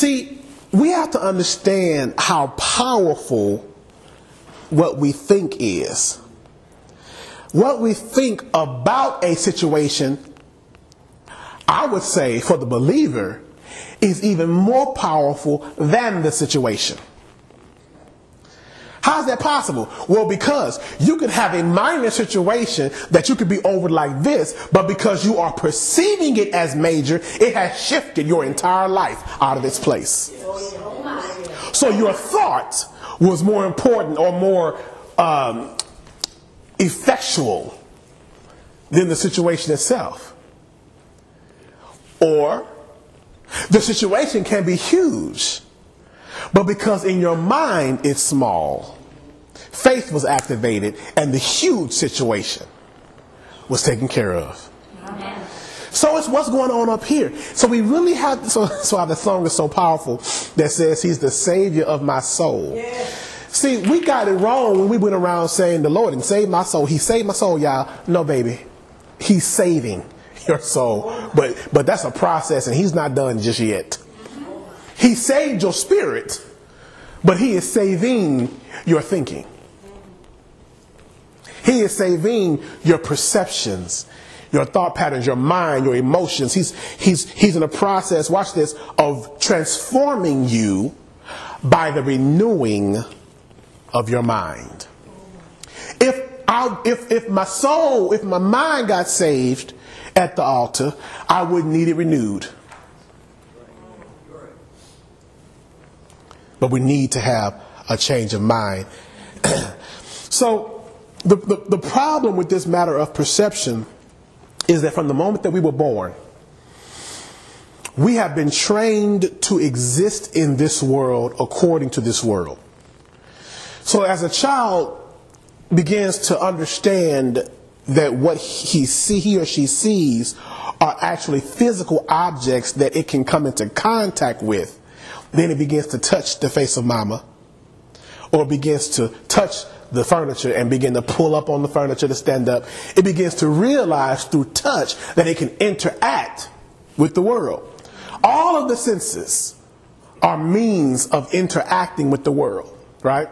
See, we have to understand how powerful what we think is. What we think about a situation, I would say for the believer, is even more powerful than the situation. How is that possible? Well, because you could have a minor situation that you could be over like this, but because you are perceiving it as major, it has shifted your entire life out of its place. So your thought was more important or more um, effectual than the situation itself. Or the situation can be huge, but because in your mind it's small, faith was activated and the huge situation was taken care of. So it's what's going on up here. So we really have, so, that's why the song is so powerful that says he's the savior of my soul. See, we got it wrong when we went around saying the Lord and saved my soul. He saved my soul, y'all. No, baby. He's saving your soul. But but that's a process and he's not done just yet. He saved your spirit, but he is saving your thinking. He is saving your perceptions, your thought patterns, your mind, your emotions. He's he's he's in a process, watch this, of transforming you by the renewing of your mind. If I, if if my soul, if my mind got saved at the altar, I wouldn't need it renewed. But we need to have a change of mind. so the, the, the problem with this matter of perception is that from the moment that we were born, we have been trained to exist in this world according to this world. So as a child begins to understand that what he see he or she sees are actually physical objects that it can come into contact with, then it begins to touch the face of mama or begins to touch the furniture and begin to pull up on the furniture to stand up. It begins to realize through touch that it can interact with the world. All of the senses are means of interacting with the world, right?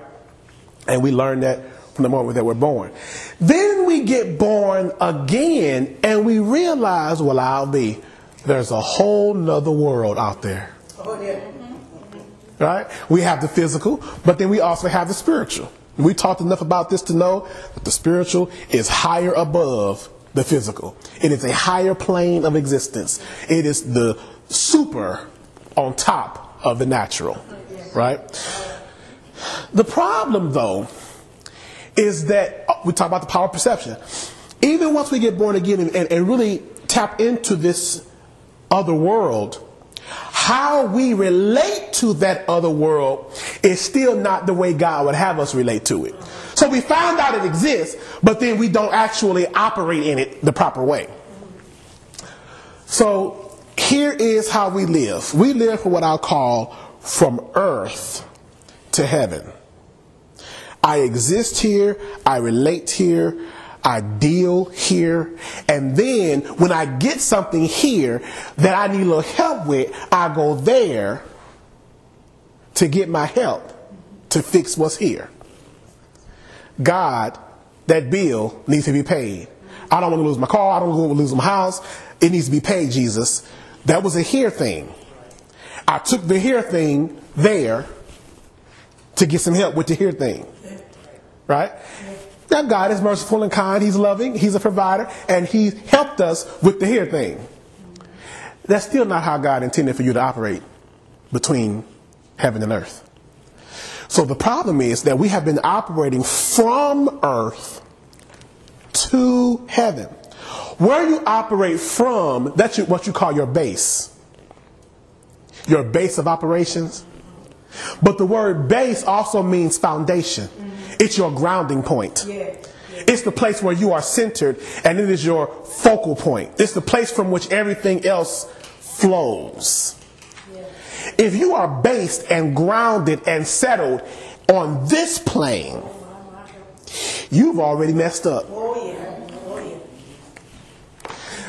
And we learn that from the moment that we're born. Then we get born again and we realize, well, I'll be, there's a whole nother world out there. Oh, yeah. Right? We have the physical, but then we also have the spiritual. We talked enough about this to know that the spiritual is higher above the physical. It is a higher plane of existence. It is the super on top of the natural. Right? The problem, though, is that oh, we talk about the power of perception. Even once we get born again and, and really tap into this other world, how we relate to that other world is still not the way God would have us relate to it. So we found out it exists, but then we don't actually operate in it the proper way. So here is how we live. We live for what I'll call from earth to heaven. I exist here, I relate here, I deal here, and then when I get something here that I need a little help with, I go there to get my help to fix what's here. God, that bill needs to be paid. I don't want to lose my car, I don't want to lose my house. It needs to be paid, Jesus. That was a here thing. I took the here thing there to get some help with the here thing. Right? Now, God is merciful and kind. He's loving. He's a provider. And He helped us with the here thing. That's still not how God intended for you to operate between heaven and earth. So the problem is that we have been operating from earth to heaven. Where you operate from, that's what you call your base. Your base of operations. But the word base also means foundation. Mm-hmm. It's your grounding point. It's the place where you are centered and it is your focal point. It's the place from which everything else flows. If you are based and grounded and settled on this plane, you've already messed up. Oh, oh,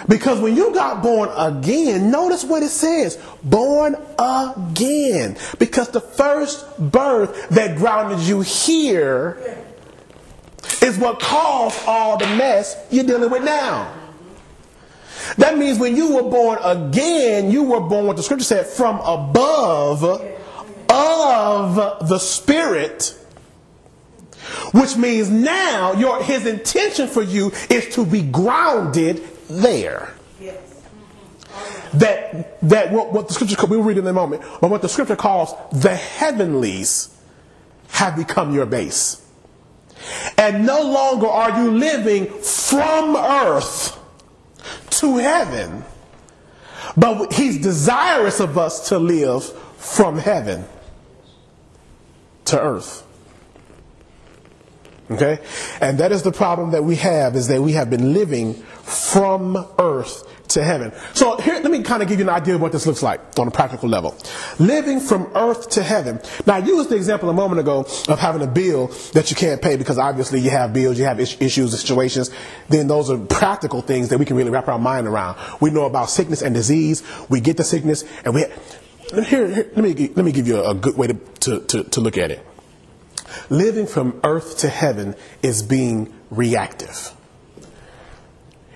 because when you got born again, notice what it says born again. Because the first birth that grounded you here is what caused all the mess you're dealing with now. That means when you were born again, you were born, what the scripture said, from above of the Spirit. Which means now your his intention for you is to be grounded there. That that what, what the scripture we'll read in a moment, but what the scripture calls the heavenlies have become your base. And no longer are you living from earth to heaven. But he's desirous of us to live from heaven to earth. Okay? And that is the problem that we have is that we have been living from earth to heaven. So here, let me kind of give you an idea of what this looks like on a practical level. Living from earth to heaven. Now, I used the example a moment ago of having a bill that you can't pay because obviously you have bills, you have issues and situations. Then those are practical things that we can really wrap our mind around. We know about sickness and disease. We get the sickness and we, here, here let me, let me give you a, good way to, to, to, to look at it. Living from earth to heaven is being reactive.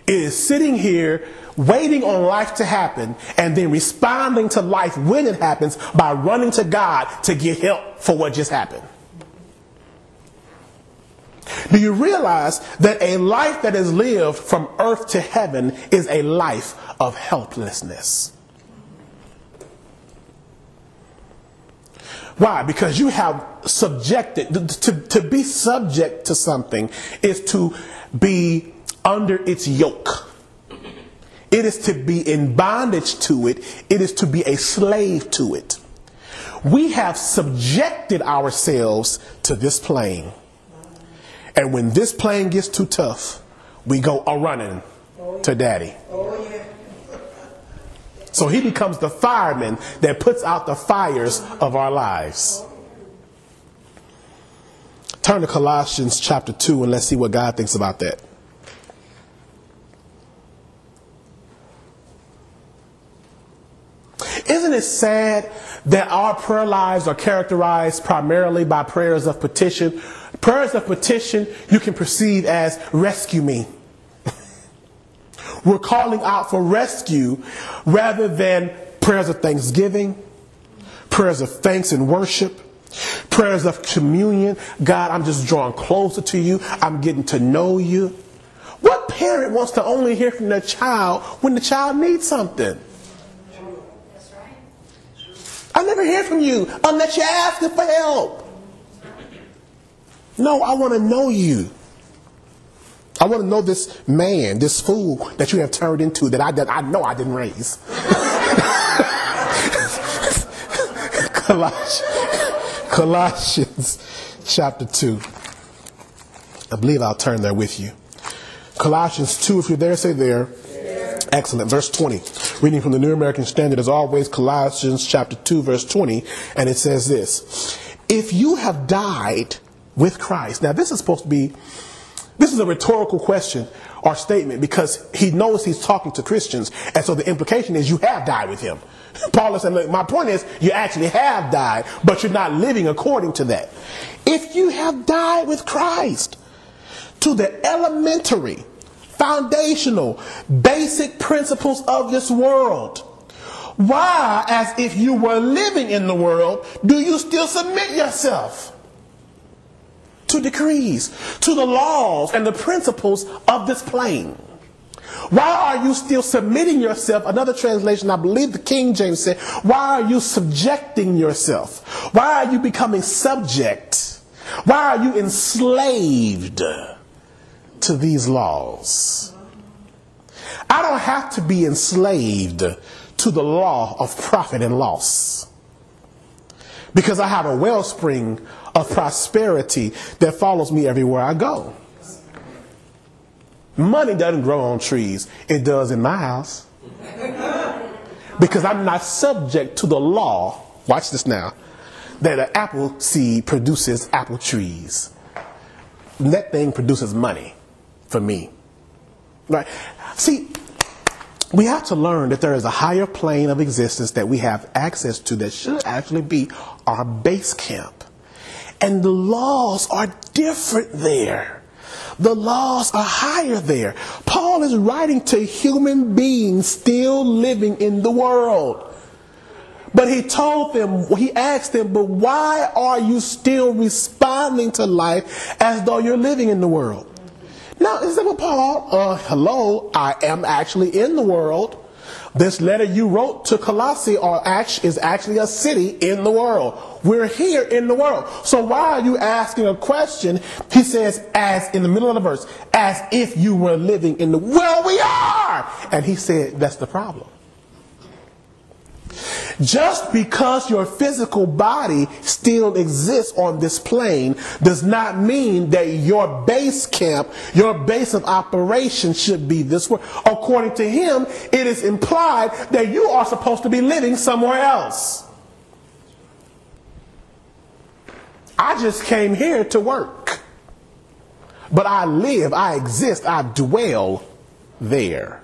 Is sitting here waiting on life to happen and then responding to life when it happens by running to God to get help for what just happened. Do you realize that a life that is lived from earth to heaven is a life of helplessness? Why? Because you have subjected, to, to be subject to something is to be under its yoke. It is to be in bondage to it. It is to be a slave to it. We have subjected ourselves to this plane. And when this plane gets too tough, we go a running to daddy. So he becomes the fireman that puts out the fires of our lives. Turn to Colossians chapter 2 and let's see what God thinks about that. Isn't it sad that our prayer lives are characterized primarily by prayers of petition? Prayers of petition you can perceive as rescue me. We're calling out for rescue rather than prayers of thanksgiving, prayers of thanks and worship, prayers of communion. God, I'm just drawing closer to you. I'm getting to know you. What parent wants to only hear from their child when the child needs something? I never hear from you unless you're asking for help. No, I want to know you. I want to know this man, this fool that you have turned into that I, that I know I didn't raise. Colossians, Colossians chapter 2. I believe I'll turn there with you. Colossians 2, if you're there, say there. Excellent. Verse 20. Reading from the New American Standard, as always, Colossians chapter 2, verse 20. And it says this If you have died with Christ. Now, this is supposed to be this is a rhetorical question or statement because he knows he's talking to Christians. And so the implication is you have died with him. Paul is saying, my point is you actually have died, but you're not living according to that. If you have died with Christ to the elementary, foundational, basic principles of this world, why, as if you were living in the world, do you still submit yourself? to decrees, to the laws and the principles of this plane. Why are you still submitting yourself? Another translation, I believe the King James said, why are you subjecting yourself? Why are you becoming subject? Why are you enslaved to these laws? I don't have to be enslaved to the law of profit and loss because I have a wellspring of prosperity that follows me everywhere I go. Money doesn't grow on trees, it does in my house. Because I'm not subject to the law, watch this now, that an apple seed produces apple trees. And that thing produces money for me. Right? See, we have to learn that there is a higher plane of existence that we have access to that should actually be our base camp. And the laws are different there. The laws are higher there. Paul is writing to human beings still living in the world. But he told them, he asked them, but why are you still responding to life as though you're living in the world? Now, is that what Paul, uh, hello, I am actually in the world. This letter you wrote to Colossae is actually a city in the world. We're here in the world. So why are you asking a question? He says, as in the middle of the verse, as if you were living in the world we are. And he said, that's the problem. Just because your physical body still exists on this plane does not mean that your base camp, your base of operation should be this way. According to him, it is implied that you are supposed to be living somewhere else. I just came here to work. But I live, I exist, I dwell there.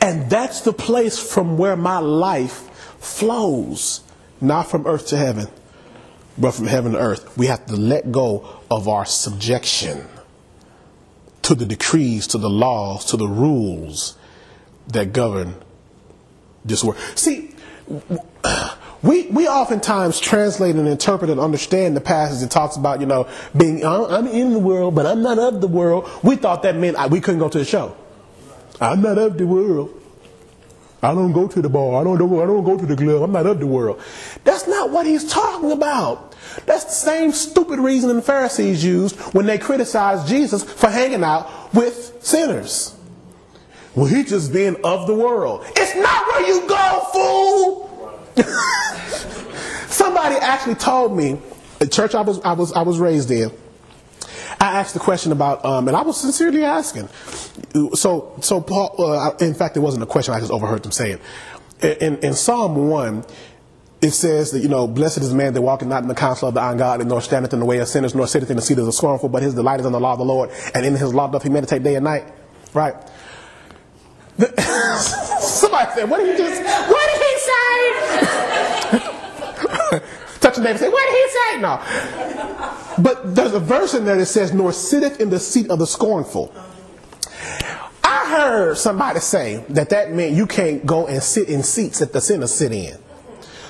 And that's the place from where my life flows, not from earth to heaven, but from heaven to earth. We have to let go of our subjection to the decrees, to the laws, to the rules that govern this world. See, we, we oftentimes translate and interpret and understand the passage that talks about, you know, being, I'm in the world, but I'm not of the world. We thought that meant we couldn't go to the show. I'm not of the world. I don't go to the bar. I don't, I don't go to the club. I'm not of the world. That's not what he's talking about. That's the same stupid reason the Pharisees used when they criticized Jesus for hanging out with sinners. Well, he's just being of the world. It's not where you go, fool. Somebody actually told me, the church I was, I was, I was raised in, I asked the question about, um, and I was sincerely asking. So, so Paul, uh, in fact, it wasn't a question. I just overheard them say it. In, in Psalm one, it says that you know, blessed is the man that walketh not in the counsel of the ungodly, nor standeth in the way of sinners, nor sitteth in the seat of the scornful, but his delight is in the law of the Lord, and in his law doth he meditate day and night. Right? The, somebody said, "What did he just? What did he say?" Touching David said, "What did he say?" No. But there's a verse in there that says, nor sitteth in the seat of the scornful. I heard somebody say that that meant you can't go and sit in seats that the sinners sit in.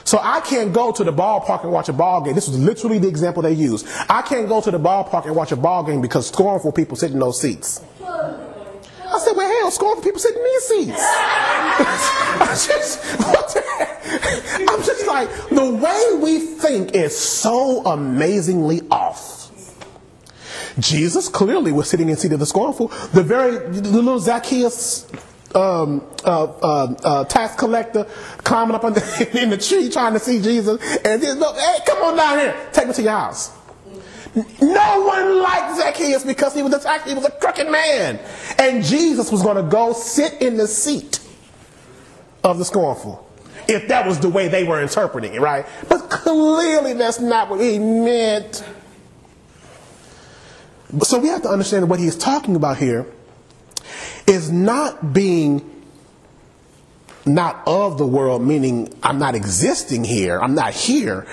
So I can't go to the ballpark and watch a ball game. This was literally the example they used. I can't go to the ballpark and watch a ball game because scornful people sit in those seats. I said, well, hell, scornful people sit in these seats. I just, the I'm just like, the way we think is so amazingly off. Jesus clearly was sitting in seat of the scornful. The very the little Zacchaeus um, uh, uh, uh, tax collector climbing up the, in the tree trying to see Jesus, and just look, hey, come on down here, take me to your house. No one liked Zacchaeus because he was a, he was a crooked man, and Jesus was going to go sit in the seat of the scornful if that was the way they were interpreting it, right? But clearly that's not what he meant. So we have to understand what he's talking about here is not being not of the world, meaning I'm not existing here, I'm not here.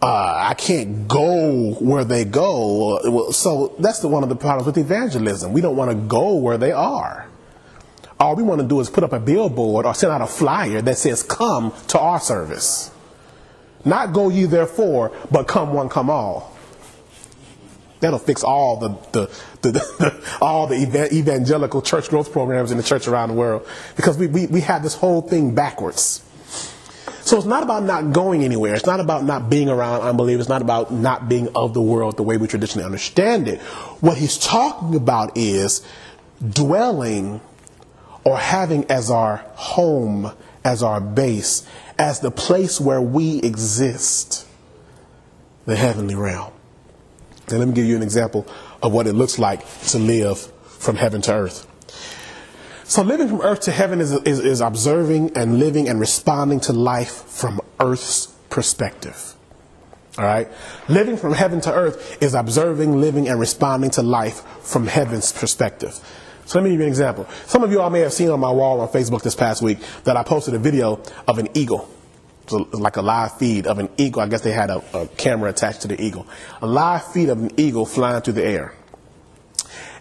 Uh, I can't go where they go. So that's the, one of the problems with evangelism. We don't want to go where they are. All we want to do is put up a billboard or send out a flyer that says, Come to our service. Not go ye therefore, but come one, come all. That'll fix all the, the, the, the all the evangelical church growth programs in the church around the world. Because we, we, we have this whole thing backwards. So it's not about not going anywhere. It's not about not being around unbelievers. It's not about not being of the world the way we traditionally understand it. What he's talking about is dwelling or having as our home, as our base, as the place where we exist, the heavenly realm. And let me give you an example of what it looks like to live from heaven to earth. So, living from earth to heaven is, is, is observing and living and responding to life from earth's perspective. All right? Living from heaven to earth is observing, living, and responding to life from heaven's perspective. So let me give you an example. Some of you all may have seen on my wall on Facebook this past week that I posted a video of an eagle. So like a live feed of an eagle. I guess they had a, a camera attached to the eagle. A live feed of an eagle flying through the air.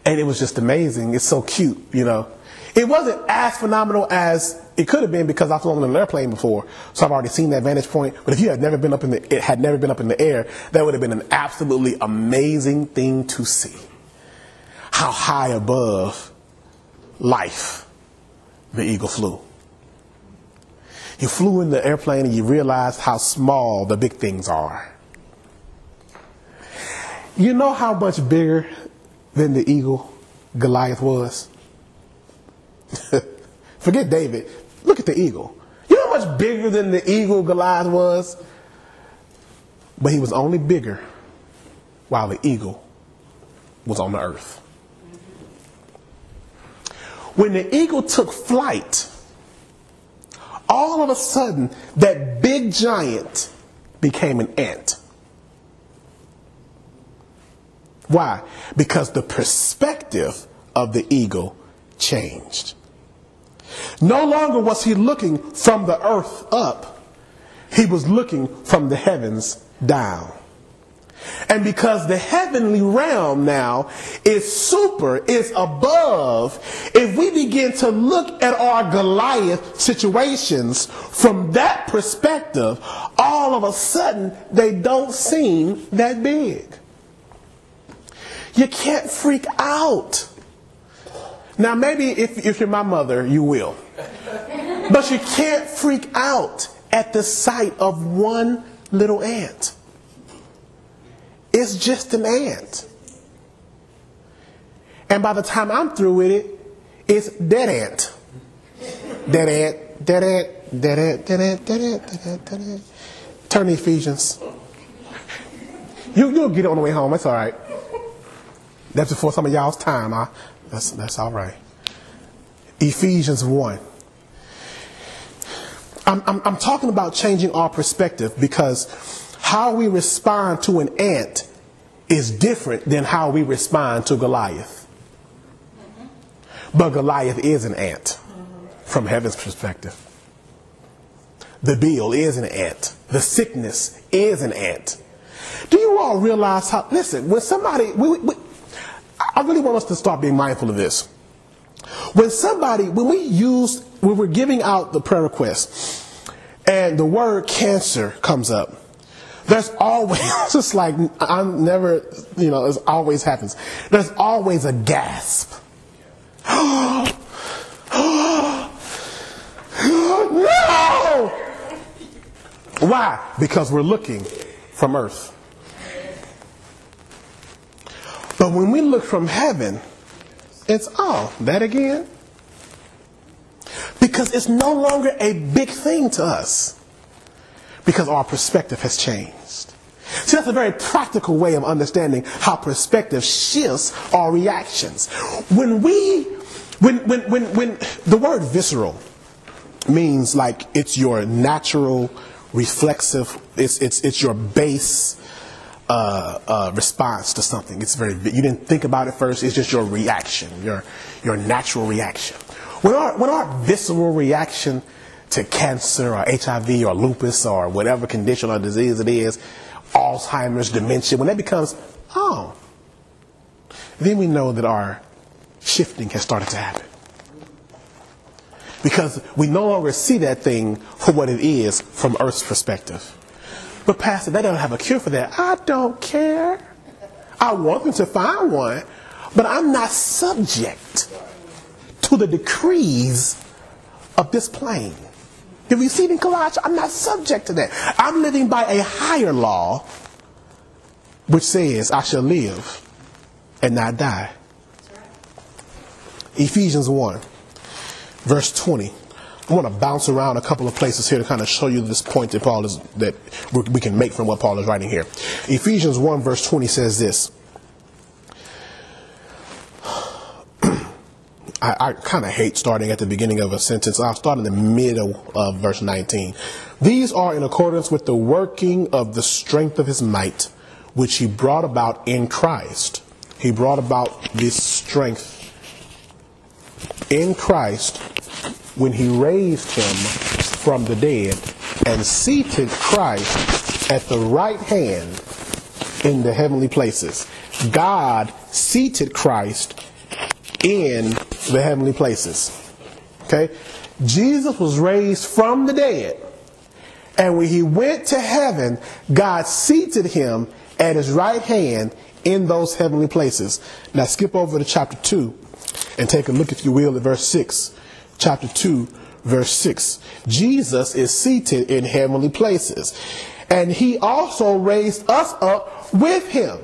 And it was just amazing. It's so cute, you know. It wasn't as phenomenal as it could have been because I've flown in an airplane before, so I've already seen that vantage point. But if you had never been up in the, it had never been up in the air, that would have been an absolutely amazing thing to see. How high above life the eagle flew. You flew in the airplane and you realized how small the big things are. You know how much bigger than the eagle Goliath was? Forget David. Look at the eagle. You know how much bigger than the eagle Goliath was? But he was only bigger while the eagle was on the earth. When the eagle took flight, all of a sudden, that big giant became an ant. Why? Because the perspective of the eagle changed. No longer was he looking from the earth up, he was looking from the heavens down. And because the heavenly realm now is super, is above, if we begin to look at our Goliath situations from that perspective, all of a sudden they don't seem that big. You can't freak out. Now, maybe if, if you're my mother, you will. But you can't freak out at the sight of one little ant. It's just an ant. And by the time I'm through with it, it's dead ant. Dead ant, dead ant, dead ant, dead ant, dead ant, dead ant, dead ant. Turn to Ephesians. You, you'll get it on the way home. That's all right. That's before some of y'all's time. Huh? That's, that's all right. Ephesians 1. I'm, I'm, I'm talking about changing our perspective because how we respond to an ant is different than how we respond to Goliath. But Goliath is an ant from heaven's perspective. The bill is an ant. The sickness is an ant. Do you all realize how, listen, when somebody, we, we, I really want us to start being mindful of this. When somebody, when we use, when we're giving out the prayer request and the word cancer comes up, there's always, just like I'm never, you know, it always happens. There's always a gasp. no! Why? Because we're looking from earth. But when we look from heaven, it's, oh, that again? Because it's no longer a big thing to us. Because our perspective has changed. See, that's a very practical way of understanding how perspective shifts our reactions. When we, when, when, when, when the word visceral means like it's your natural, reflexive, it's, it's, it's your base, uh, uh, response to something. It's very you didn't think about it first. It's just your reaction, your your natural reaction. When our when our visceral reaction to cancer or HIV or lupus or whatever condition or disease it is, Alzheimer's, dementia, when that becomes oh, then we know that our shifting has started to happen. Because we no longer see that thing for what it is from Earth's perspective. But Pastor, they don't have a cure for that. I don't care. I want them to find one, but I'm not subject to the decrees of this plane. If you see it in Colossians, I'm not subject to that. I'm living by a higher law, which says I shall live and not die. Ephesians 1, verse 20. I want to bounce around a couple of places here to kind of show you this point that Paul is that we can make from what Paul is writing here. Ephesians 1 verse 20 says this. I, I kind of hate starting at the beginning of a sentence. I'll start in the middle of verse 19. These are in accordance with the working of the strength of his might, which he brought about in Christ. He brought about this strength in Christ when he raised him from the dead and seated Christ at the right hand in the heavenly places. God seated Christ in the heavenly places. Okay? Jesus was raised from the dead. And when he went to heaven, God seated him at his right hand in those heavenly places. Now skip over to chapter 2 and take a look, if you will, at verse 6. Chapter 2, verse 6. Jesus is seated in heavenly places. And he also raised us up with him.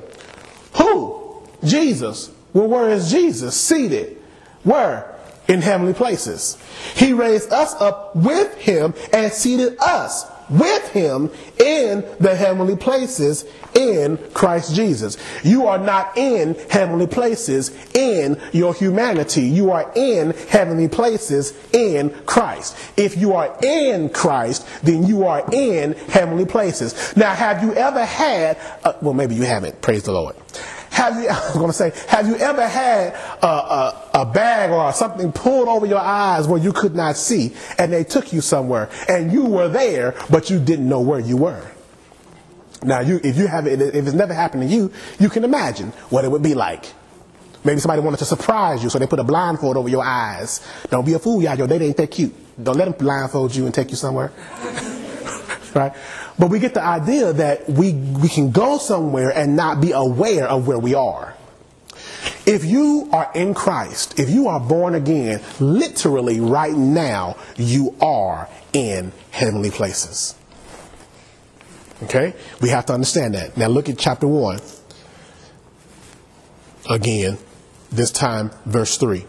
Who? Jesus. Well, where is Jesus? Seated. Where? In heavenly places. He raised us up with him and seated us with him in the heavenly places in Christ Jesus. You are not in heavenly places in your humanity. You are in heavenly places in Christ. If you are in Christ, then you are in heavenly places. Now, have you ever had, uh, well, maybe you haven't, praise the Lord. Have you, I was going to say, have you ever had a, a, a, bag or something pulled over your eyes where you could not see and they took you somewhere and you were there, but you didn't know where you were? Now, you, if you have, if it's never happened to you, you can imagine what it would be like. Maybe somebody wanted to surprise you, so they put a blindfold over your eyes. Don't be a fool, y'all. They ain't that cute. Don't let them blindfold you and take you somewhere. right? But we get the idea that we, we can go somewhere and not be aware of where we are. If you are in Christ, if you are born again, literally right now, you are in heavenly places. Okay? We have to understand that. Now look at chapter 1. Again, this time, verse 3.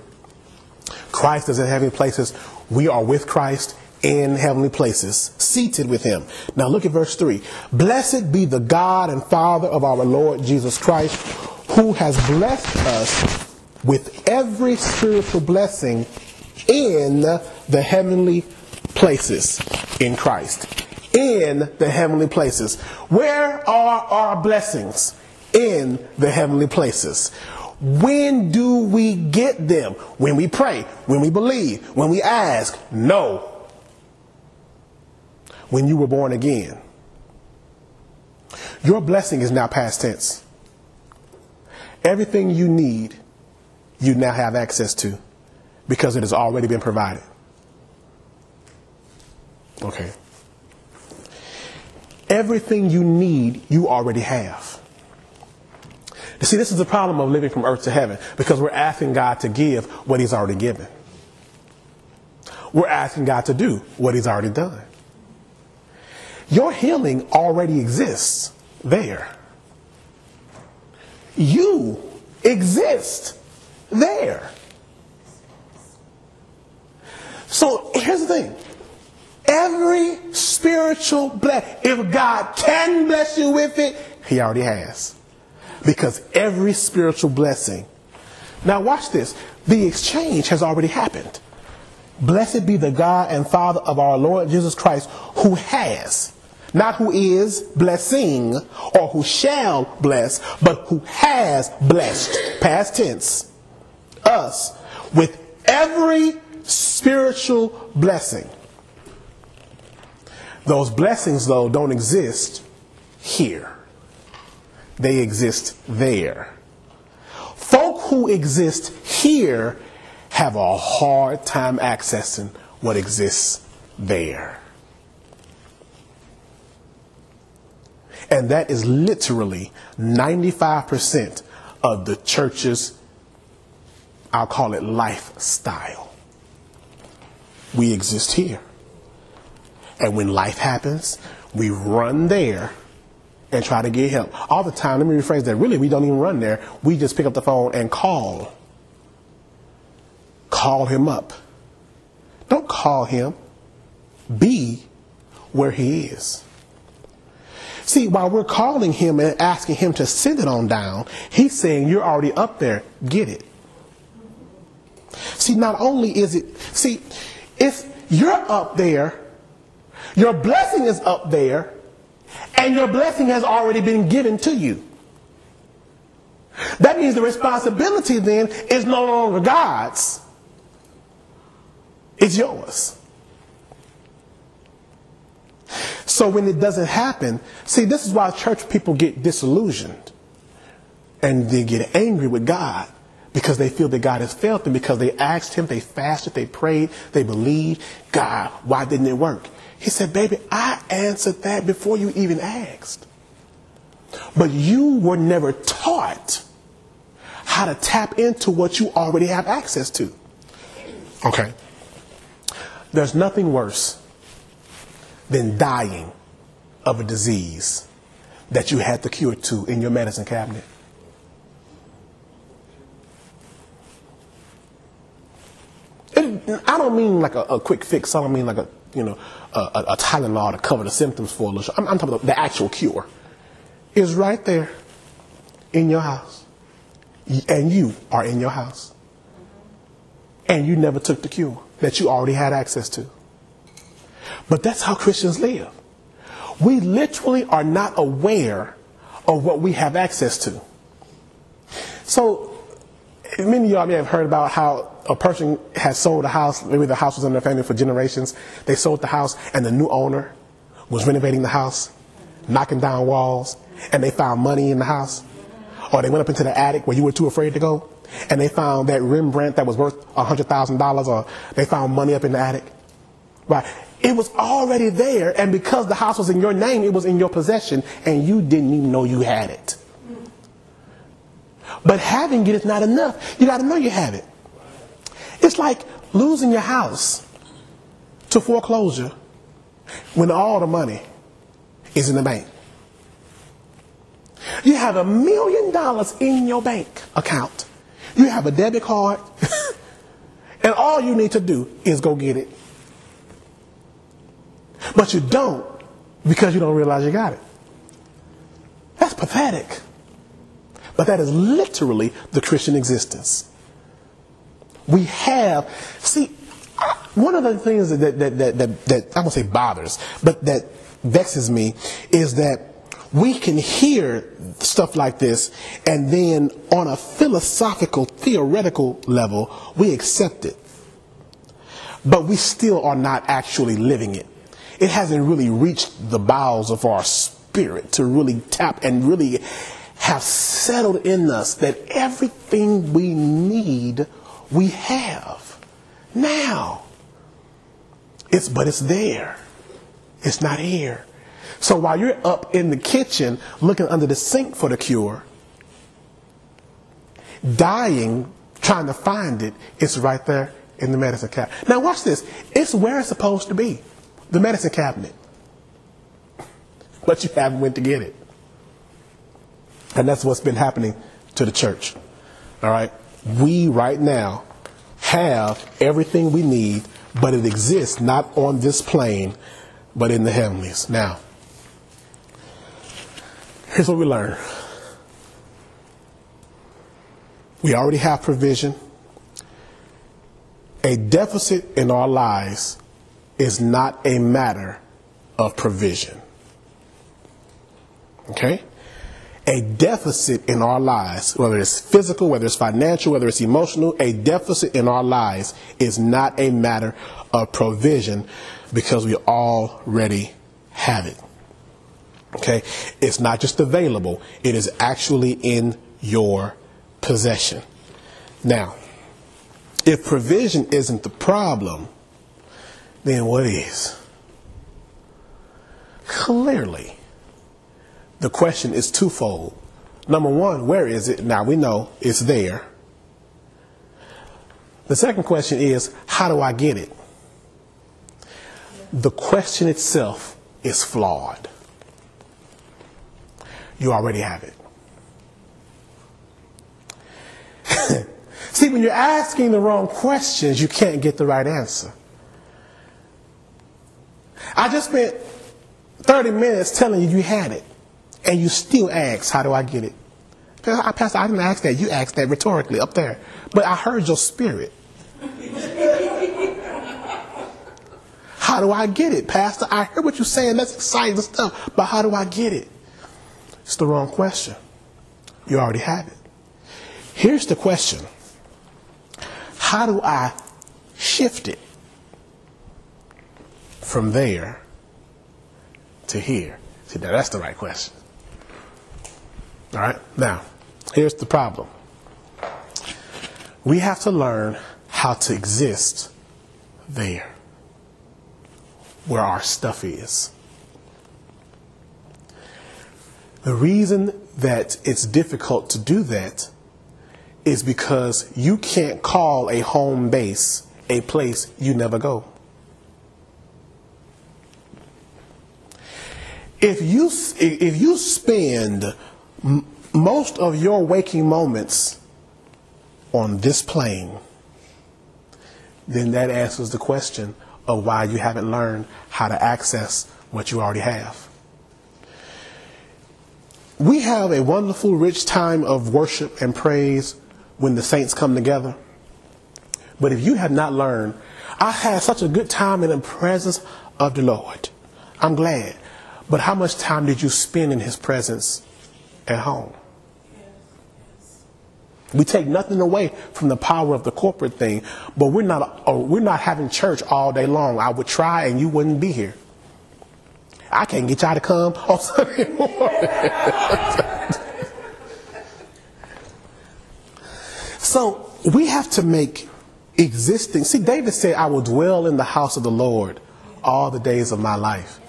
Christ is in heavenly places. We are with Christ in heavenly places, seated with him. Now look at verse 3. Blessed be the God and Father of our Lord Jesus Christ, who has blessed us with every spiritual blessing in the heavenly places in Christ. In the heavenly places. Where are our blessings? In the heavenly places. When do we get them? When we pray, when we believe, when we ask? No when you were born again. Your blessing is now past tense. Everything you need, you now have access to because it has already been provided. Okay. Everything you need, you already have. You see, this is the problem of living from earth to heaven because we're asking God to give what He's already given. We're asking God to do what He's already done. Your healing already exists there. You exist there. So here's the thing. Every spiritual blessing, if God can bless you with it, He already has. Because every spiritual blessing. Now watch this. The exchange has already happened. Blessed be the God and Father of our Lord Jesus Christ, who has not who is blessing or who shall bless, but who has blessed, past tense, us with every spiritual blessing. Those blessings, though, don't exist here, they exist there. Folk who exist here have a hard time accessing what exists there. And that is literally 95% of the church's, I'll call it lifestyle. We exist here. And when life happens, we run there and try to get help. All the time, let me rephrase that. Really, we don't even run there. We just pick up the phone and call. Call him up. Don't call him. Be where he is. See, while we're calling him and asking him to send it on down, he's saying, You're already up there, get it. See, not only is it, see, if you're up there, your blessing is up there, and your blessing has already been given to you. That means the responsibility then is no longer God's, It's yours. So when it doesn't happen, see, this is why church people get disillusioned and they get angry with God because they feel that God has failed them because they asked Him, they fasted, they prayed, they believed. God, why didn't it work? He said, Baby, I answered that before you even asked. But you were never taught how to tap into what you already have access to. Okay. There's nothing worse than dying of a disease that you had the cure to in your medicine cabinet. I don't mean like a, a, quick fix. I don't mean like a you know a, a, a Tylenol to cover the symptoms for a little. I'm, I'm talking about the actual cure. Is right there in your house, and you are in your house, and you never took the cure that you already had access to. But that's how Christians live. We literally are not aware of what we have access to. So many of y'all may have heard about how a person has sold a house, maybe the house was in their family for generations. They sold the house and the new owner was renovating the house, knocking down walls, and they found money in the house. Or they went up into the attic where you were too afraid to go, and they found that Rembrandt that was worth $100,000, or they found money up in the attic. Right? It was already there, and because the house was in your name, it was in your possession, and you didn't even know you had it. But having it is not enough. You got to know you have it. It's like losing your house to foreclosure when all the money is in the bank. You have a million dollars in your bank account. You have a debit card, and all you need to do is go get it. But you don't because you don't realize you got it. That's pathetic. But that is literally the Christian existence. We have, see, one of the things that, that, that, that, that I won't say bothers, but that vexes me is that we can hear stuff like this and then on a philosophical, theoretical level, we accept it. But we still are not actually living it. It hasn't really reached the bowels of our spirit to really tap and really have settled in us that everything we need, we have now. It's, but it's there. It's not here. So while you're up in the kitchen looking under the sink for the cure, dying, trying to find it, it's right there in the medicine cabinet. Now watch this. It's where it's supposed to be. The medicine cabinet. But you haven't went to get it. And that's what's been happening to the church. All right? We right now have everything we need, but it exists not on this plane, but in the heavenlies. Now, here's what we learn we already have provision. A deficit in our lives is not a matter of provision. Okay? a deficit in our lives, whether it's physical, whether it's financial, whether it's emotional, a deficit in our lives is not a matter of provision because we already have it. Okay? It's not just available, it is actually in your possession. Now, if provision isn't the problem, then what is? Clearly, the question is twofold. Number one, where is it? Now we know it's there. The second question is, how do I get it? The question itself is flawed. You already have it. See, when you're asking the wrong questions, you can't get the right answer. I just spent 30 minutes telling you you had it and you still ask, how do I get it? Pastor, I didn't ask that. You asked that rhetorically up there. But I heard your spirit. how do I get it, Pastor? I heard what you're saying. That's exciting stuff. But how do I get it? It's the wrong question. You already have it. Here's the question How do I shift it? From there to here? See, now that's the right question. All right, now, here's the problem. We have to learn how to exist there, where our stuff is. The reason that it's difficult to do that is because you can't call a home base a place you never go. If you, if you spend most of your waking moments on this plane, then that answers the question of why you haven't learned how to access what you already have. We have a wonderful, rich time of worship and praise when the saints come together. But if you have not learned, I had such a good time in the presence of the Lord. I'm glad. But how much time did you spend in his presence at home? We take nothing away from the power of the corporate thing, but we're not uh, we're not having church all day long. I would try and you wouldn't be here. I can't get y'all to come on Sunday morning. so we have to make existing. See, David said, I will dwell in the house of the Lord all the days of my life.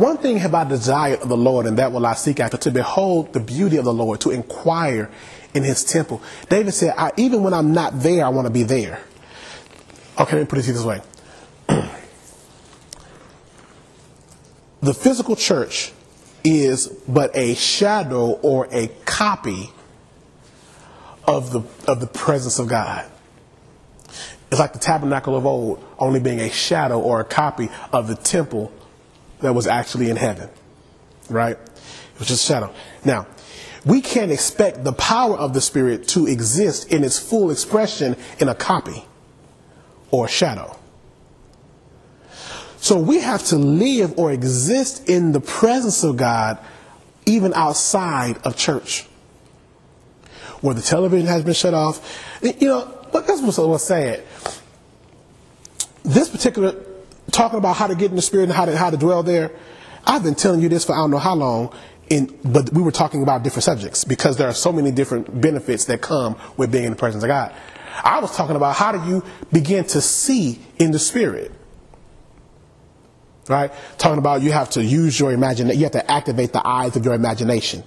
One thing have I desired of the Lord, and that will I seek after, to behold the beauty of the Lord, to inquire in his temple. David said, even when I'm not there, I want to be there. Okay, let me put it this way. the physical church is but a shadow or a copy of the, of the presence of God. It's like the tabernacle of old, only being a shadow or a copy of the temple that was actually in heaven. Right? It was just a shadow. Now, we can't expect the power of the Spirit to exist in its full expression in a copy or shadow. So we have to live or exist in the presence of God even outside of church. Where the television has been shut off. You know, but that's what's, what's sad. This particular, talking about how to get in the spirit and how to, how to dwell there, I've been telling you this for I don't know how long, in, but we were talking about different subjects because there are so many different benefits that come with being in the presence of God. I was talking about how do you begin to see in the spirit. Right? Talking about you have to use your imagination, you have to activate the eyes of your imagination.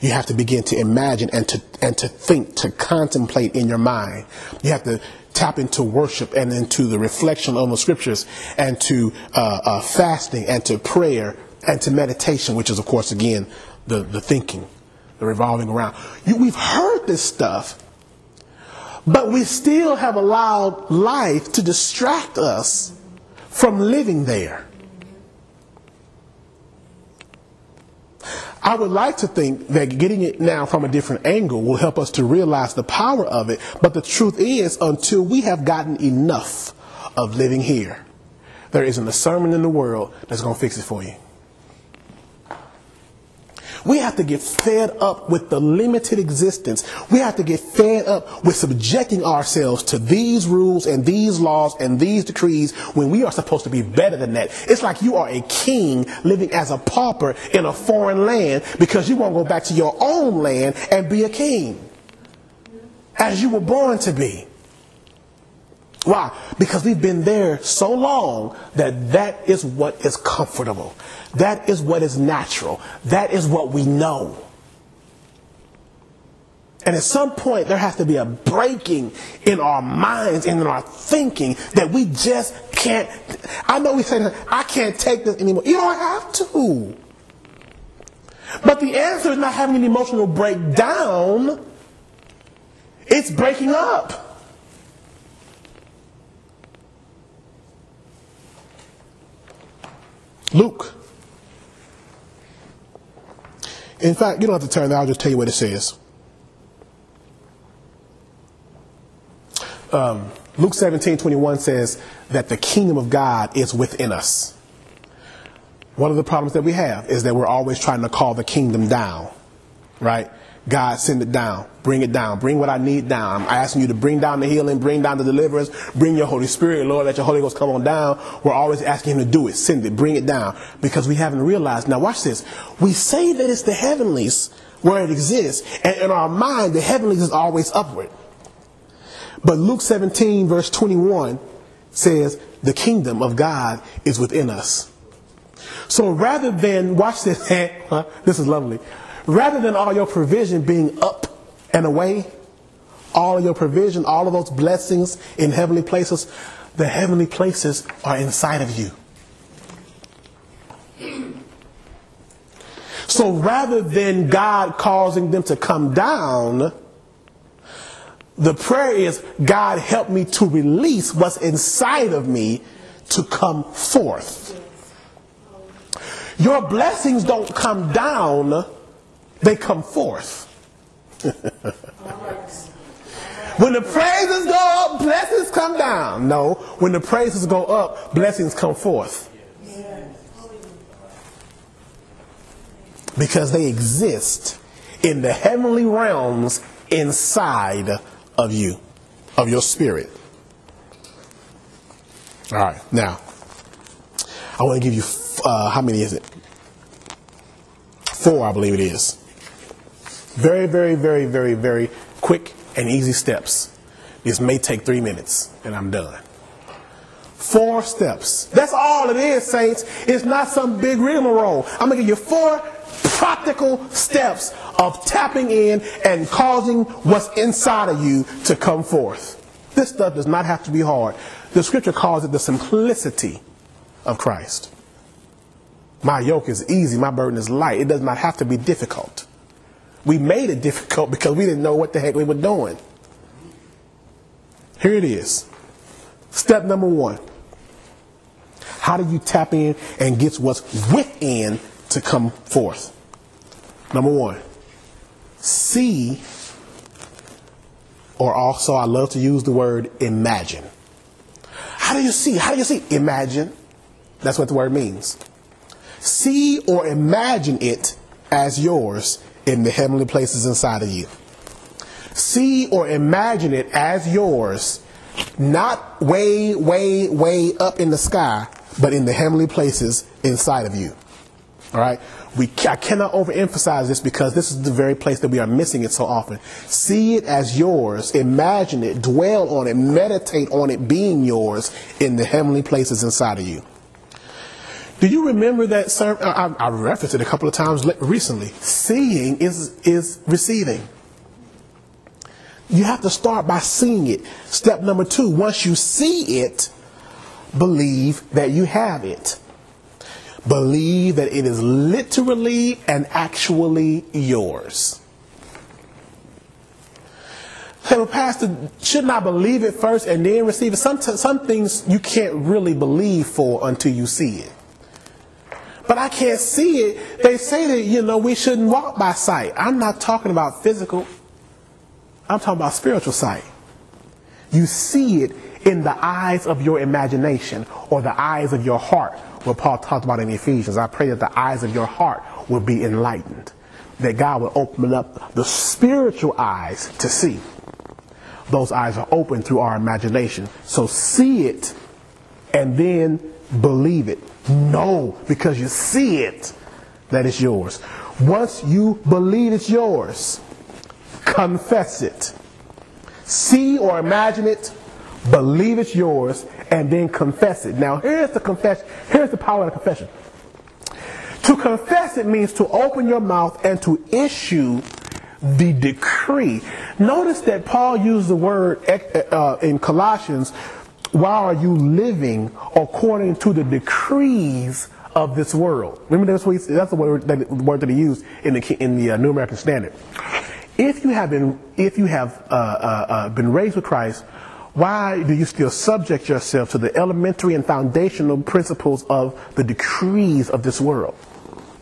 You have to begin to imagine and to and to think, to contemplate in your mind. You have to tap into worship and into the reflection of the scriptures and to uh, uh, fasting and to prayer and to meditation, which is, of course, again, the, the thinking, the revolving around. You, we've heard this stuff, but we still have allowed life to distract us from living there. I would like to think that getting it now from a different angle will help us to realize the power of it. But the truth is, until we have gotten enough of living here, there isn't a sermon in the world that's going to fix it for you. We have to get fed up with the limited existence. We have to get fed up with subjecting ourselves to these rules and these laws and these decrees when we are supposed to be better than that. It's like you are a king living as a pauper in a foreign land because you won't go back to your own land and be a king as you were born to be. Why? Because we've been there so long that that is what is comfortable. That is what is natural. That is what we know. And at some point, there has to be a breaking in our minds and in our thinking that we just can't. I know we say, I can't take this anymore. You don't have to. But the answer is not having an emotional breakdown, it's breaking up. Luke. In fact, you don't have to turn there, I'll just tell you what it says. Um, Luke 17 21 says that the kingdom of God is within us. One of the problems that we have is that we're always trying to call the kingdom down, right? God, send it down. Bring it down. Bring what I need down. I'm asking you to bring down the healing, bring down the deliverance, bring your Holy Spirit, Lord. Let your Holy Ghost come on down. We're always asking Him to do it. Send it. Bring it down. Because we haven't realized. Now, watch this. We say that it's the heavenlies where it exists, and in our mind, the heavenlies is always upward. But Luke 17, verse 21 says, The kingdom of God is within us. So rather than, watch this, this is lovely. Rather than all your provision being up and away, all of your provision, all of those blessings in heavenly places, the heavenly places are inside of you. So rather than God causing them to come down, the prayer is, God help me to release what's inside of me to come forth. Your blessings don't come down, they come forth. when the praises go up, blessings come down. No, when the praises go up, blessings come forth. Because they exist in the heavenly realms inside of you, of your spirit. All right, now, I want to give you, uh, how many is it? Four, I believe it is. Very, very, very, very, very quick and easy steps. This may take three minutes, and I'm done. Four steps. That's all it is, saints. It's not some big rigmarole. I'm going to give you four practical steps of tapping in and causing what's inside of you to come forth. This stuff does not have to be hard. The scripture calls it the simplicity of Christ. My yoke is easy, my burden is light. It does not have to be difficult. We made it difficult because we didn't know what the heck we were doing. Here it is. Step number one. How do you tap in and get what's within to come forth? Number one, see, or also I love to use the word imagine. How do you see? How do you see? Imagine. That's what the word means. See or imagine it as yours in the heavenly places inside of you. See or imagine it as yours, not way, way, way up in the sky, but in the heavenly places inside of you. All right? We, I cannot overemphasize this because this is the very place that we are missing it so often. See it as yours, imagine it, dwell on it, meditate on it being yours in the heavenly places inside of you. Do you remember that sermon? I, I referenced it a couple of times recently. Seeing is, is receiving. You have to start by seeing it. Step number two, once you see it, believe that you have it. Believe that it is literally and actually yours. Say, well, Pastor, shouldn't I believe it first and then receive it? Some, some things you can't really believe for until you see it but I can't see it. They say that, you know, we shouldn't walk by sight. I'm not talking about physical, I'm talking about spiritual sight. You see it in the eyes of your imagination or the eyes of your heart, what Paul talked about in Ephesians. I pray that the eyes of your heart will be enlightened, that God will open up the spiritual eyes to see. Those eyes are open through our imagination. So see it and then believe it. Know because you see it that it's yours. Once you believe it's yours, confess it. See or imagine it, believe it's yours, and then confess it. Now, here's the confession. Here's the power of the confession. To confess it means to open your mouth and to issue the decree. Notice that Paul used the word uh, in Colossians why are you living according to the decrees of this world? Remember that's, what he, that's the word that, the word that he used in the in the uh, New American Standard. If you have been if you have uh, uh, uh, been raised with Christ, why do you still subject yourself to the elementary and foundational principles of the decrees of this world?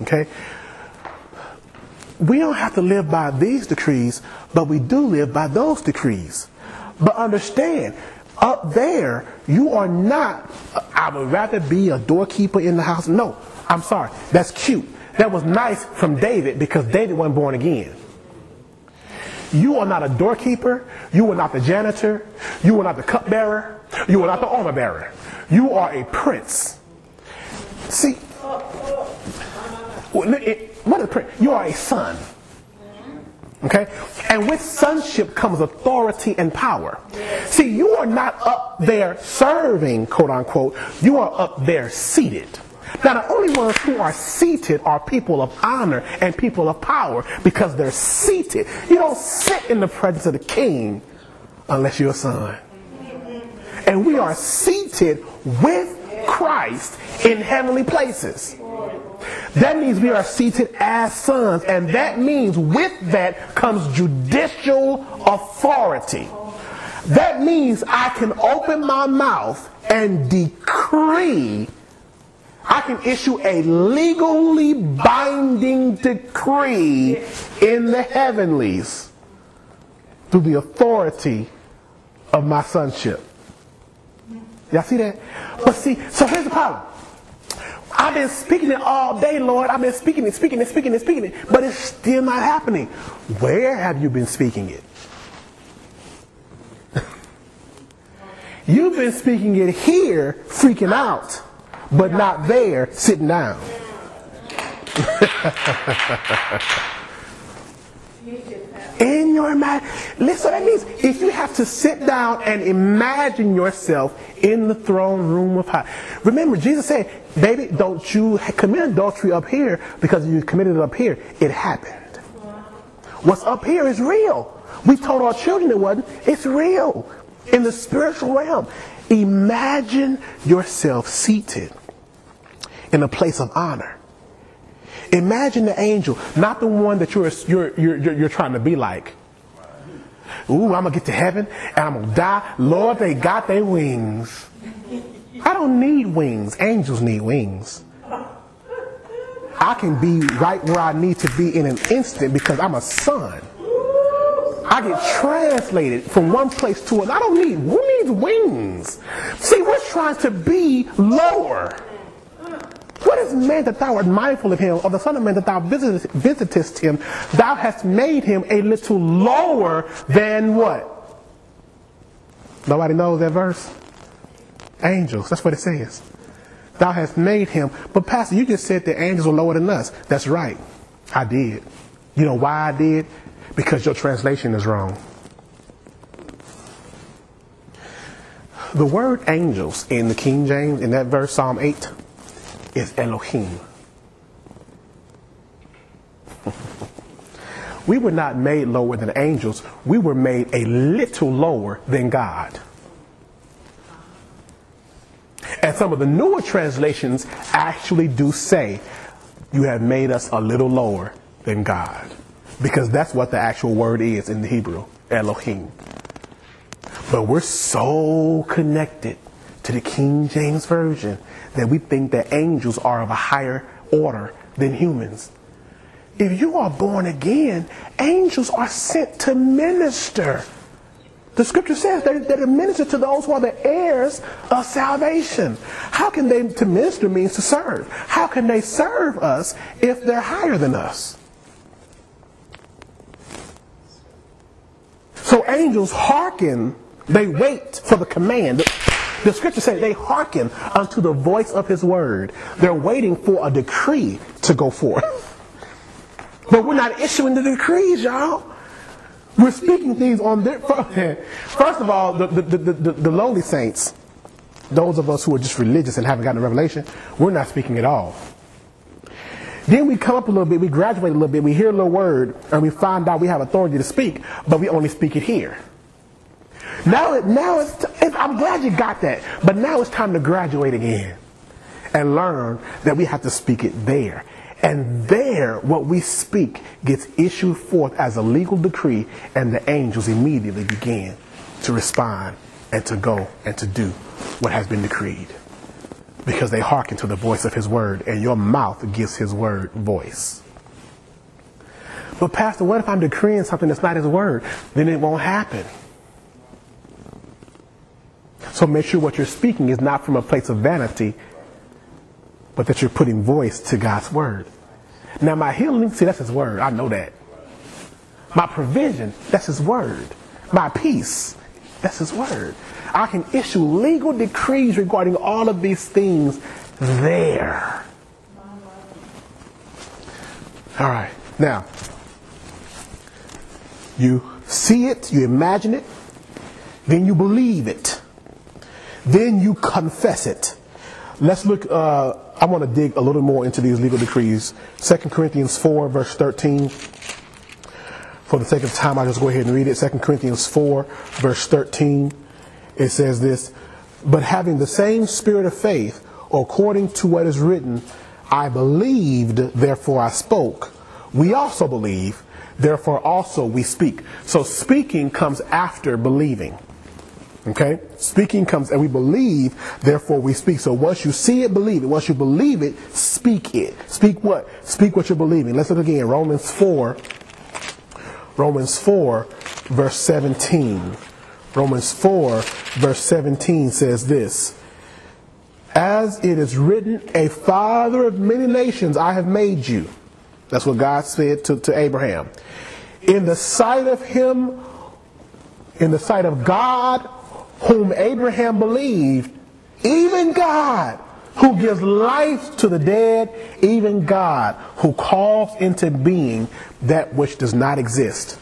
Okay. We don't have to live by these decrees, but we do live by those decrees. But understand, up there, you are not, I would rather be a doorkeeper in the house. No, I'm sorry. That's cute. That was nice from David because David wasn't born again. You are not a doorkeeper. You are not the janitor. You are not the cupbearer. You are not the armor bearer. You are a prince. See, what a prince? You are a son. Okay? And with sonship comes authority and power. See, you are not up there serving, quote unquote. You are up there seated. Now, the only ones who are seated are people of honor and people of power because they're seated. You don't sit in the presence of the king unless you're a son. And we are seated with Christ in heavenly places. That means we are seated as sons, and that means with that comes judicial authority. That means I can open my mouth and decree I can issue a legally binding decree in the heavenlies through the authority of my sonship. Y'all see that? But see, so here's the problem. I've been speaking it all day, Lord. I've been speaking it, speaking it, speaking it, speaking it, but it's still not happening. Where have you been speaking it? You've been speaking it here, freaking out but not there sitting down. In your mind, listen, that means if you have to sit down and imagine yourself in the throne room of high. Remember, Jesus said, baby, don't you commit adultery up here because you committed it up here. It happened. What's up here is real. We told our children it wasn't. It's real in the spiritual realm. Imagine yourself seated in a place of honor. Imagine the angel, not the one that you're, you're, you're, you're trying to be like. Ooh, I'm gonna get to heaven and I'm gonna die. Lord, they got their wings. I don't need wings. Angels need wings. I can be right where I need to be in an instant because I'm a son. I get translated from one place to another. I don't need, who needs wings? See, we're trying to be lower. What is man that thou art mindful of him, or the Son of Man that thou visitest him? Thou hast made him a little lower than what? Nobody knows that verse? Angels. That's what it says. Thou hast made him. But Pastor, you just said the angels are lower than us. That's right. I did. You know why I did? Because your translation is wrong. The word angels in the King James, in that verse, Psalm 8, is Elohim. we were not made lower than angels, we were made a little lower than God. And some of the newer translations actually do say, You have made us a little lower than God. Because that's what the actual word is in the Hebrew, Elohim. But we're so connected to the King James Version that we think that angels are of a higher order than humans. If you are born again, angels are sent to minister. The scripture says that they minister to those who are the heirs of salvation. How can they, to minister means to serve. How can they serve us if they're higher than us? So angels hearken, they wait for the command. The scripture says they hearken unto the voice of his word. They're waiting for a decree to go forth. But we're not issuing the decrees, y'all. We're speaking things on there. First of all, the, the, the, the, the lowly saints, those of us who are just religious and haven't gotten a revelation, we're not speaking at all. Then we come up a little bit, we graduate a little bit, we hear a little word, and we find out we have authority to speak, but we only speak it here. Now, now it's, I'm glad you got that. But now it's time to graduate again and learn that we have to speak it there. And there, what we speak gets issued forth as a legal decree, and the angels immediately begin to respond and to go and to do what has been decreed. Because they hearken to the voice of his word, and your mouth gives his word voice. But, Pastor, what if I'm decreeing something that's not his word? Then it won't happen. So make sure what you're speaking is not from a place of vanity, but that you're putting voice to God's word. Now, my healing, see, that's His word. I know that. My provision, that's his word. My peace, that's his word. I can issue legal decrees regarding all of these things there. All right. Now, you see it, you imagine it, then you believe it, then you confess it. Let's look, uh, I want to dig a little more into these legal decrees. 2 Corinthians 4, verse 13. For the sake of time, I'll just go ahead and read it. 2 Corinthians 4, verse 13. It says this But having the same spirit of faith, according to what is written, I believed, therefore I spoke. We also believe, therefore also we speak. So speaking comes after believing. Okay? Speaking comes, and we believe, therefore we speak. So once you see it, believe it. Once you believe it, speak it. Speak what? Speak what you're believing. Let's look again. Romans 4. Romans 4, verse 17. Romans 4, verse 17 says this As it is written, a father of many nations I have made you. That's what God said to, to Abraham. In the sight of him, in the sight of God, whom Abraham believed, even God, who gives life to the dead, even God, who calls into being that which does not exist.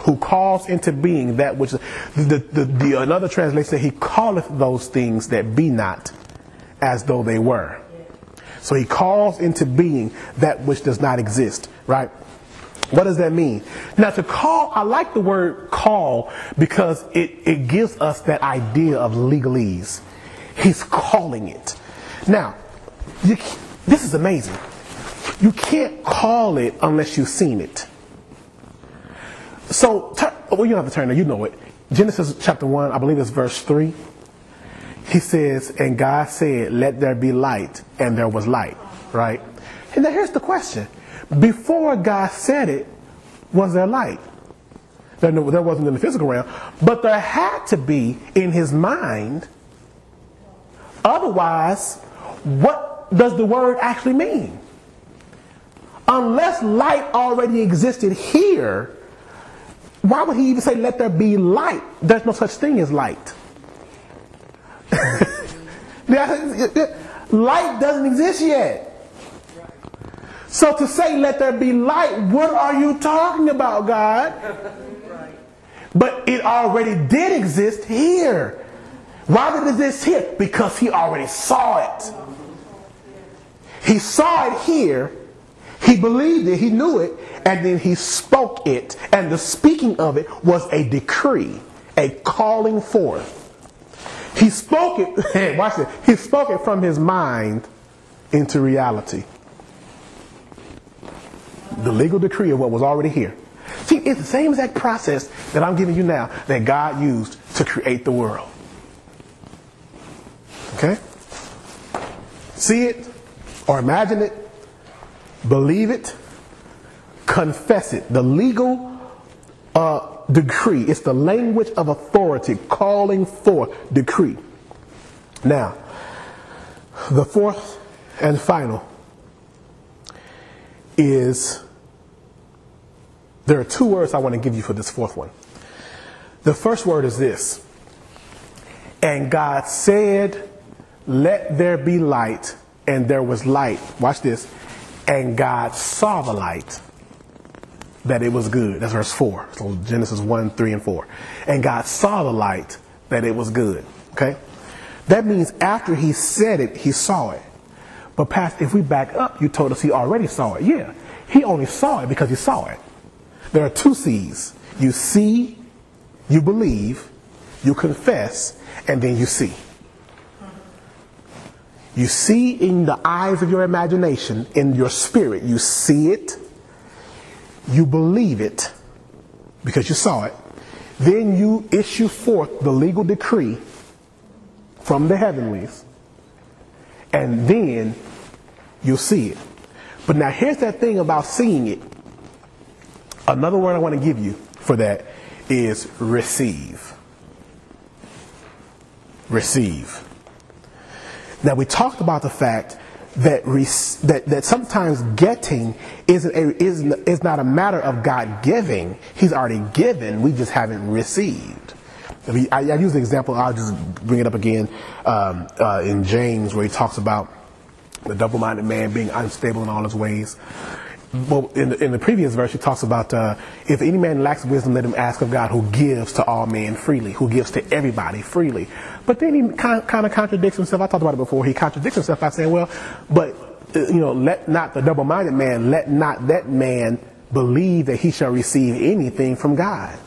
Who calls into being that which the, the, the another translation says he calleth those things that be not as though they were. So he calls into being that which does not exist, right? What does that mean? Now, to call, I like the word call because it, it gives us that idea of legalese. He's calling it. Now, you, this is amazing. You can't call it unless you've seen it. So, well, you don't have to turn there, you know it. Genesis chapter 1, I believe it's verse 3. He says, And God said, Let there be light, and there was light, right? And now here's the question before God said it, was there light? There, wasn't in the physical realm, but there had to be in his mind. Otherwise, what does the word actually mean? Unless light already existed here, why would he even say, let there be light? There's no such thing as light. light doesn't exist yet. So to say, let there be light, what are you talking about, God? But it already did exist here. Why did it exist here? Because he already saw it. He saw it here, he believed it, he knew it, and then he spoke it. And the speaking of it was a decree, a calling forth. He spoke it, watch it, he spoke it from his mind into reality the legal decree of what was already here. See, it's the same exact process that I'm giving you now that God used to create the world. Okay? See it or imagine it, believe it, confess it. The legal uh, decree, it's the language of authority calling for decree. Now, the fourth and final is there are two words I want to give you for this fourth one. The first word is this And God said, Let there be light, and there was light. Watch this. And God saw the light, that it was good. That's verse 4. So Genesis 1, 3, and 4. And God saw the light, that it was good. Okay? That means after he said it, he saw it. But, Pastor, if we back up, you told us he already saw it. Yeah, he only saw it because he saw it. There are two C's. You see, you believe, you confess, and then you see. You see in the eyes of your imagination, in your spirit, you see it, you believe it because you saw it. Then you issue forth the legal decree from the heavenlies, and then you'll see it. But now here's that thing about seeing it. Another word I want to give you for that is receive. Receive. Now we talked about the fact that, that, that sometimes getting isn't a, isn't, is not a matter of God giving. He's already given, we just haven't received. I, mean, I, I use the example, I'll just bring it up again um, uh, in James, where he talks about the double minded man being unstable in all his ways. Well, in the, in the previous verse, he talks about uh, if any man lacks wisdom, let him ask of God, who gives to all men freely, who gives to everybody freely. But then he kind, kind of contradicts himself. I talked about it before. He contradicts himself by saying, well, but, uh, you know, let not the double minded man, let not that man believe that he shall receive anything from God.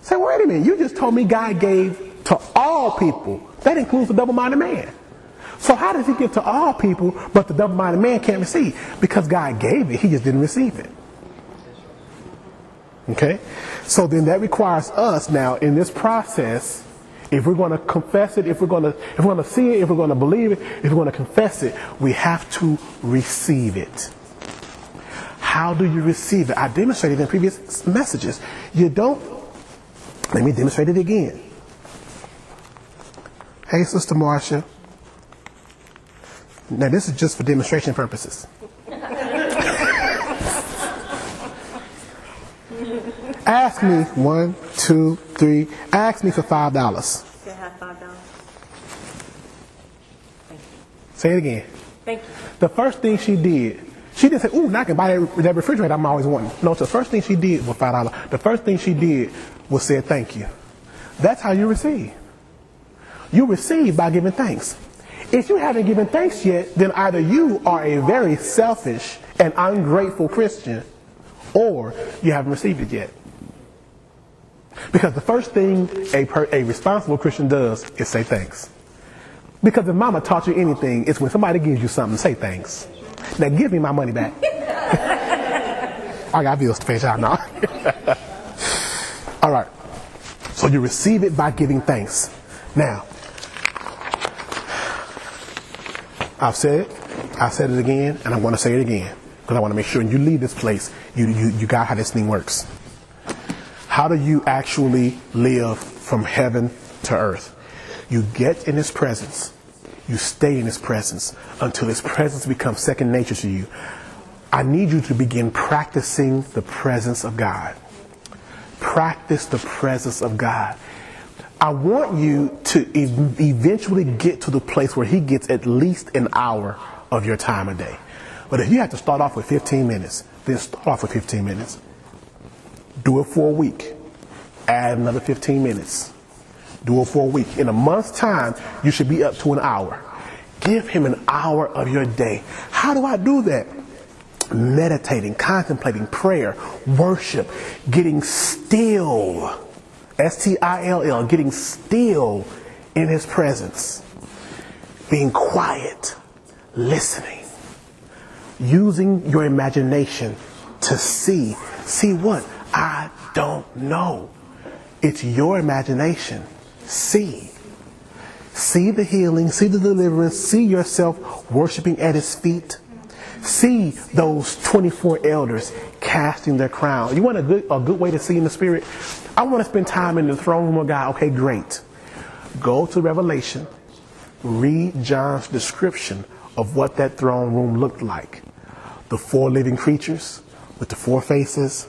Say, wait a minute, you just told me God gave to all people. That includes the double minded man. So how does he give to all people, but the double-minded man can't receive? Because God gave it, he just didn't receive it. Okay? So then that requires us now in this process, if we're going to confess it, if we're going to if we're going to see it, if we're going to believe it, if we're going to confess it, we have to receive it. How do you receive it? I demonstrated in previous messages. You don't let me demonstrate it again. Hey, Sister Marcia. Now, this is just for demonstration purposes. ask me one, two, three. Ask me for five dollars. Can I have five dollars? Say it again. Thank you. The first thing she did, she didn't say, "Ooh, now I can buy that, refrigerator I'm always wanting." No, the first thing she did was five dollars. The first thing she did was say thank you. That's how you receive. You receive by giving thanks. If you haven't given thanks yet, then either you are a very selfish and ungrateful Christian, or you haven't received it yet. Because the first thing a, per, a responsible Christian does is say thanks. Because if mama taught you anything, it's when somebody gives you something, say thanks. Now give me my money back. I got bills to pay, y'all know. All right. So you receive it by giving thanks. Now, I've said it, I've said it again, and I'm going to say it again because I want to make sure when you leave this place, you, you, you got how this thing works. How do you actually live from heaven to earth? You get in His presence, you stay in His presence until His presence becomes second nature to you. I need you to begin practicing the presence of God. Practice the presence of God. I want you to ev- eventually get to the place where he gets at least an hour of your time a day. But if you have to start off with 15 minutes, then start off with 15 minutes. Do it for a week. Add another 15 minutes. Do it for a week. In a month's time, you should be up to an hour. Give him an hour of your day. How do I do that? Meditating, contemplating, prayer, worship, getting still S T I L L, getting still in his presence, being quiet, listening, using your imagination to see. See what? I don't know. It's your imagination. See. See the healing, see the deliverance, see yourself worshiping at his feet. See those 24 elders casting their crown. You want a good, a good way to see in the spirit? I want to spend time in the throne room of God. Okay, great. Go to Revelation, read John's description of what that throne room looked like. The four living creatures with the four faces,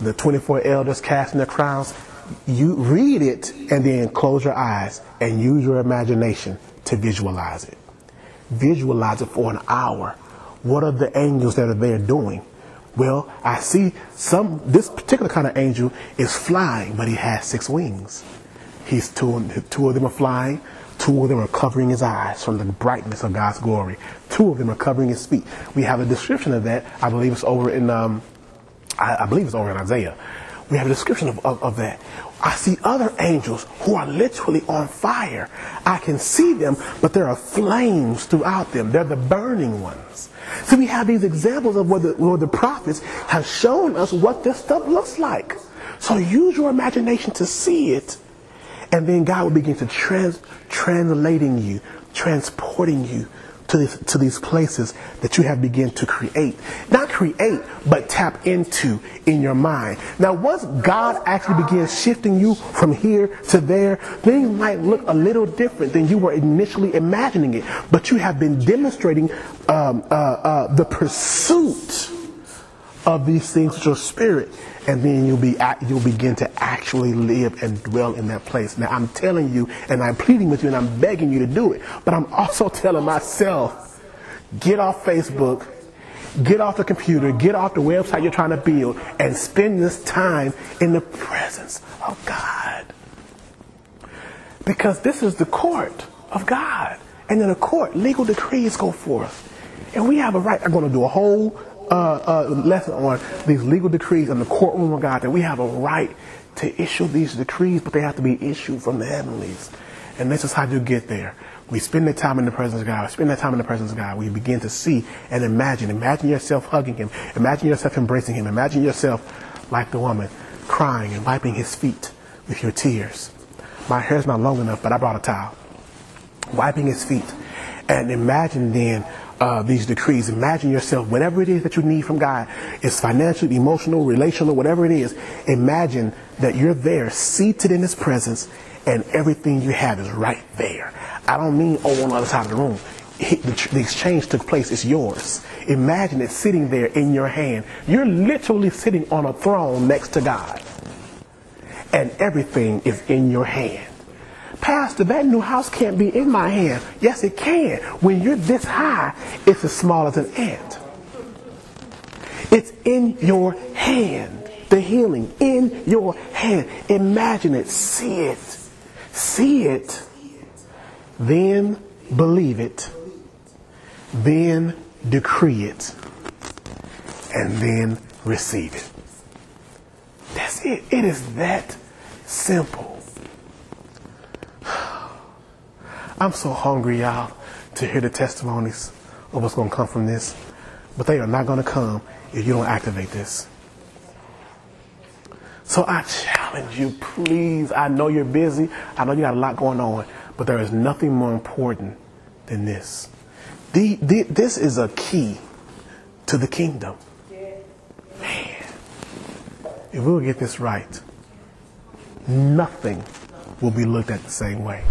the 24 elders casting their crowns. You read it and then close your eyes and use your imagination to visualize it. Visualize it for an hour. What are the angels that are there doing? Well, I see some, this particular kind of angel is flying, but he has six wings. He's two, two of them are flying, two of them are covering his eyes from the brightness of God's glory. Two of them are covering his feet. We have a description of that. I believe it's over in, um, I, I believe it's over in Isaiah. We have a description of, of, of, that. I see other angels who are literally on fire. I can see them, but there are flames throughout them. They're the burning ones. So we have these examples of where the, where the prophets have shown us what this stuff looks like. So use your imagination to see it, and then God will begin to trans, translating you, transporting you to these, to these places that you have begun to create. Not create, but tap into in your mind. Now, once God actually begins shifting you from here to there, things might look a little different than you were initially imagining it. But you have been demonstrating um, uh, uh, the pursuit of these things with your spirit and then you'll be you'll begin to actually live and dwell in that place. Now I'm telling you, and I'm pleading with you, and I'm begging you to do it. But I'm also telling myself, get off Facebook, get off the computer, get off the website you're trying to build, and spend this time in the presence of God. Because this is the court of God. And in the court, legal decrees go forth. And we have a right. I'm going to do a whole uh, uh, lesson on these legal decrees in the courtroom of God that we have a right to issue these decrees, but they have to be issued from the heavenlies. And this is how you get there. We spend that time in the presence of God. We spend that time in the presence of God. We begin to see and imagine. Imagine yourself hugging Him. Imagine yourself embracing Him. Imagine yourself like the woman crying and wiping His feet with your tears. My hair's not long enough, but I brought a towel. Wiping His feet. And imagine then uh, these decrees. Imagine yourself, whatever it is that you need from God, it's financial, emotional, relational, whatever it is. Imagine that you're there, seated in His presence, and everything you have is right there. I don't mean oh, on the other side of the room. The, the exchange took place, it's yours. Imagine it sitting there in your hand. You're literally sitting on a throne next to God. And everything is in your hand. Pastor, that new house can't be in my hand. Yes, it can. When you're this high, it's as small as an ant. It's in your hand. The healing in your hand. Imagine it. See it. See it. Then believe it. Then decree it. And then receive it. That's it. It is that simple. I'm so hungry, y'all, to hear the testimonies of what's going to come from this. But they are not going to come if you don't activate this. So I challenge you, please. I know you're busy. I know you got a lot going on. But there is nothing more important than this. The, the, this is a key to the kingdom. Man, if we'll get this right, nothing will be looked at the same way.